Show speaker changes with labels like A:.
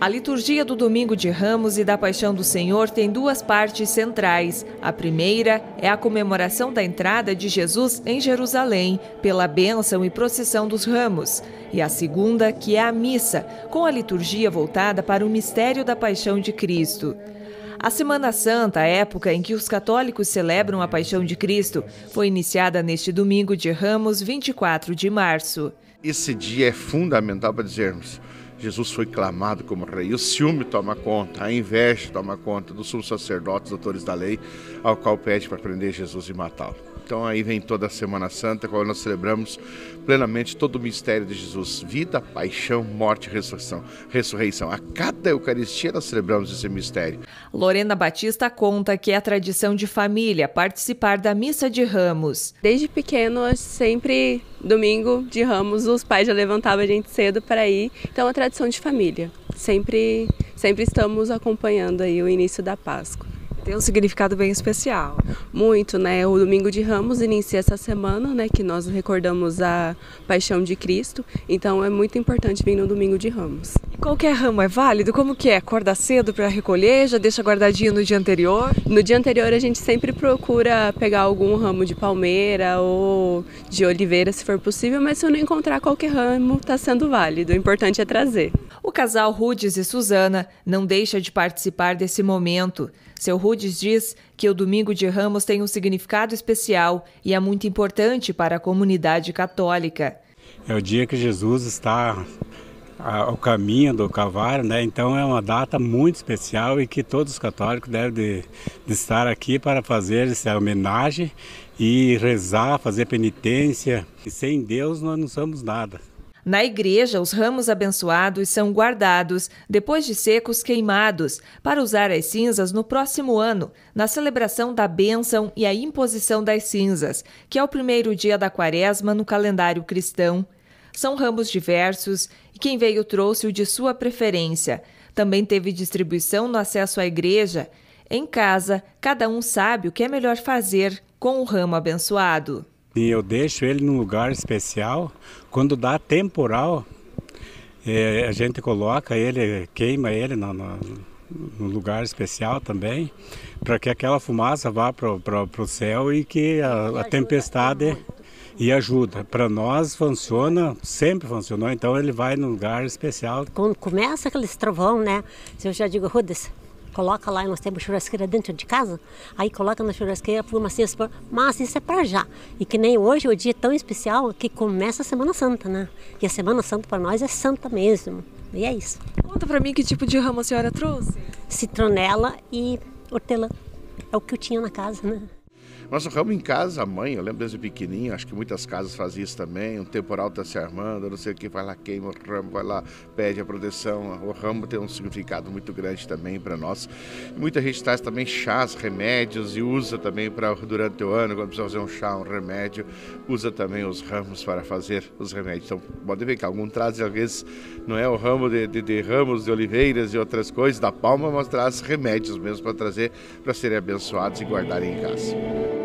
A: A liturgia do Domingo de Ramos e da Paixão do Senhor tem duas partes centrais. A primeira é a comemoração da entrada de Jesus em Jerusalém, pela bênção e procissão dos ramos. E a segunda, que é a missa, com a liturgia voltada para o mistério da Paixão de Cristo. A Semana Santa, a época em que os católicos celebram a Paixão de Cristo, foi iniciada neste domingo de Ramos, 24 de março.
B: Esse dia é fundamental para dizermos Jesus foi clamado como rei. O ciúme toma conta, a inveja toma conta dos sumos sacerdotes, doutores da lei, ao qual pede para prender Jesus e matá-lo. Então aí vem toda a Semana Santa, quando nós celebramos plenamente todo o mistério de Jesus, vida, paixão, morte e ressurreição. ressurreição. A cada Eucaristia nós celebramos esse mistério.
A: Lorena Batista conta que é tradição de família participar da missa de Ramos.
C: Desde pequeno, sempre domingo de Ramos, os pais já levantavam a gente cedo para ir. Então é uma tradição de família. Sempre, sempre estamos acompanhando aí o início da Páscoa.
A: Tem um significado bem especial.
C: Muito, né? O Domingo de Ramos inicia essa semana, né? Que nós recordamos a Paixão de Cristo. Então é muito importante vir no Domingo de Ramos.
A: E qualquer ramo é válido? Como que é? Acorda cedo para recolher? Já deixa guardadinho no dia anterior?
C: No dia anterior a gente sempre procura pegar algum ramo de palmeira ou de oliveira, se for possível. Mas se eu não encontrar qualquer ramo, está sendo válido. O importante é trazer.
A: O casal Rudes e Suzana não deixa de participar desse momento. Seu Rudes diz que o Domingo de Ramos tem um significado especial e é muito importante para a comunidade católica.
D: É o dia que Jesus está ao caminho do Calvário, né? Então é uma data muito especial e que todos os católicos devem de, de estar aqui para fazer essa homenagem e rezar, fazer penitência. E sem Deus nós não somos nada.
A: Na igreja, os ramos abençoados são guardados, depois de secos, queimados, para usar as cinzas no próximo ano, na celebração da bênção e a imposição das cinzas, que é o primeiro dia da quaresma no calendário cristão. São ramos diversos e quem veio trouxe o de sua preferência. Também teve distribuição no acesso à igreja. Em casa, cada um sabe o que é melhor fazer com o ramo abençoado.
D: E eu deixo ele num lugar especial. Quando dá temporal, é, a gente coloca ele, queima ele no, no, no lugar especial também, para que aquela fumaça vá para o céu e que a, a tempestade e ajuda. Para nós funciona, sempre funcionou, então ele vai num lugar especial.
E: Quando começa aquele trovão, né? Eu já digo, Rudes, coloca lá, nós temos churrasqueira dentro de casa, aí coloca na churrasqueira, fuma assim, mas isso é para já. E que nem hoje, o dia tão especial que começa a Semana Santa, né? E a Semana Santa para nós é santa mesmo. E é isso.
A: Conta para mim que tipo de ramo a senhora trouxe.
E: Citronela e hortelã. É o que eu tinha na casa, né?
B: Nós ramo em casa, a mãe, eu lembro desde pequenininho, acho que muitas casas faziam isso também, um temporal está se armando, não sei o que, vai lá, queima o ramo, vai lá, pede a proteção. O ramo tem um significado muito grande também para nós. muita gente traz também chás, remédios e usa também para durante o ano, quando precisa fazer um chá, um remédio, usa também os ramos para fazer os remédios. Então, pode ver que algum traz, às vezes, não é o ramo de, de, de ramos de oliveiras e outras coisas da palma, mas traz remédios mesmo para trazer, para serem abençoados e guardarem em casa.